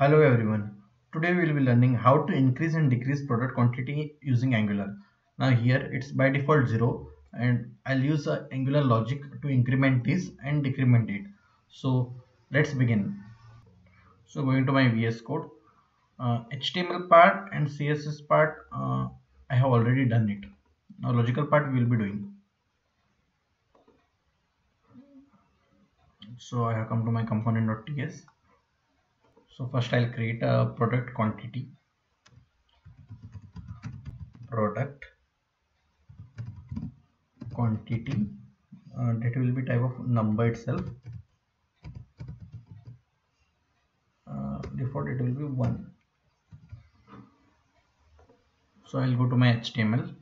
Hello everyone. Today we will be learning how to increase and decrease product quantity using Angular. Now here it's by default 0 and I'll use a Angular logic to increment this and decrement it. So let's begin. So going to my VS Code, uh, HTML part and CSS part uh, I have already done it. Now logical part we will be doing. So I have come to my component.ts so first I'll create a product quantity. Product quantity. That will be type of number itself. Uh, default it will be 1 so I'll go to my HTML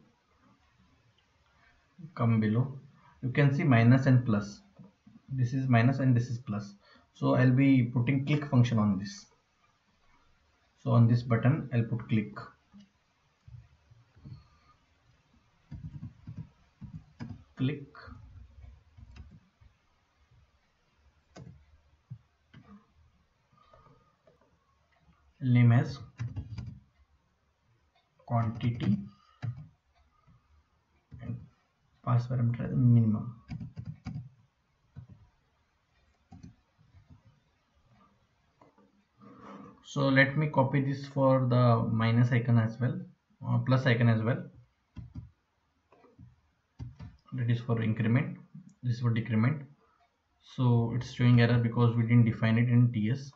come below. You can see minus and plus. This is minus and this is plus so I'll be putting click function on this. So on this button I'll put click. Click. Name as quantity and pass parameter minimum so let me copy this for the minus icon as well uh, plus icon as well. That is for increment. This is for decrement. So it's showing error because we didn't define it in ts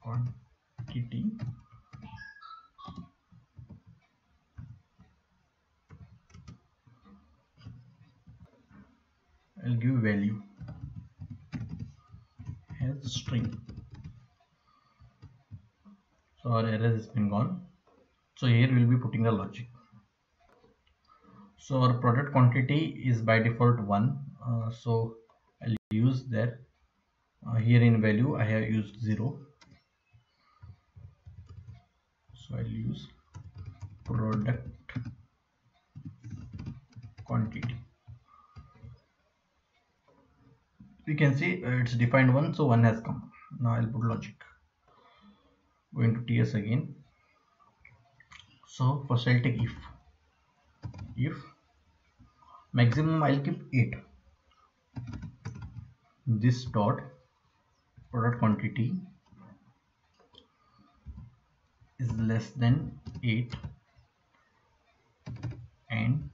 quantity I'll give value string. So our error has been gone. So here we'll be putting the logic. So our product quantity is by default 1 uh, so I'll use that uh, here in value I have used 0 so I'll use product quantity we can see uh, it's defined one so one has come. Now I'll put logic. Going to ts again. So first I'll take if. If. Maximum I'll keep 8 this dot product quantity is less than 8 and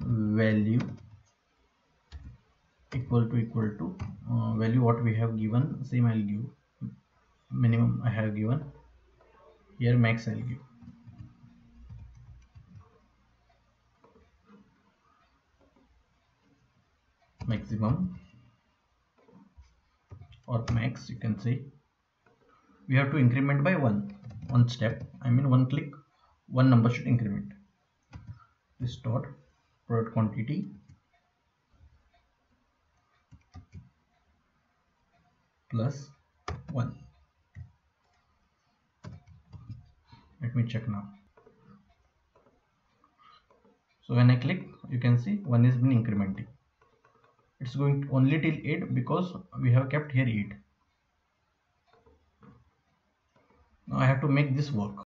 value equal to equal to uh, value what we have given same I'll give minimum I have given here max I'll give. Maximum or max you can say. We have to increment by one one step I mean one click one number should increment. This dot product quantity plus 1 let me check now. So when I click you can see 1 is been incrementing. It's going only till 8 because we have kept here 8 now I have to make this work.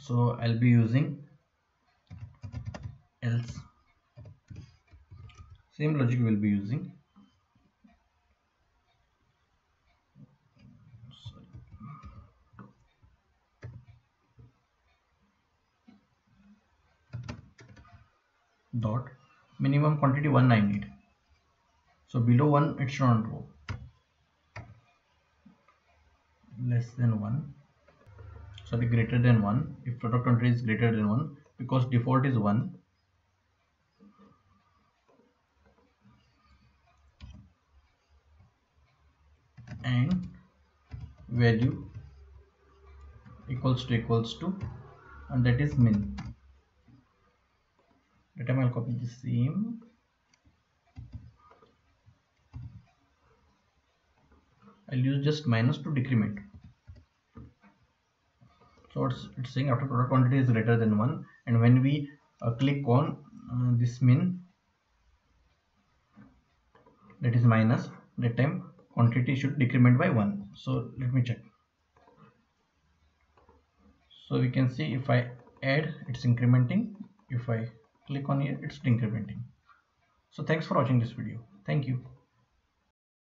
So I'll be using else. Same logic we'll be using dot minimum quantity 1 I need. So below 1 it should not go less than 1 sorry greater than 1 if product quantity is greater than 1 because default is 1 and value equals to equals to and that is min that time copy the same. I'll use just minus to decrement. So it's, it's saying after product quantity is greater than 1 and when we uh, click on uh, this min that is minus that time quantity should decrement by 1 so let me check. So we can see if I add it's incrementing. If I click on here it's incrementing. So thanks for watching this video. Thank you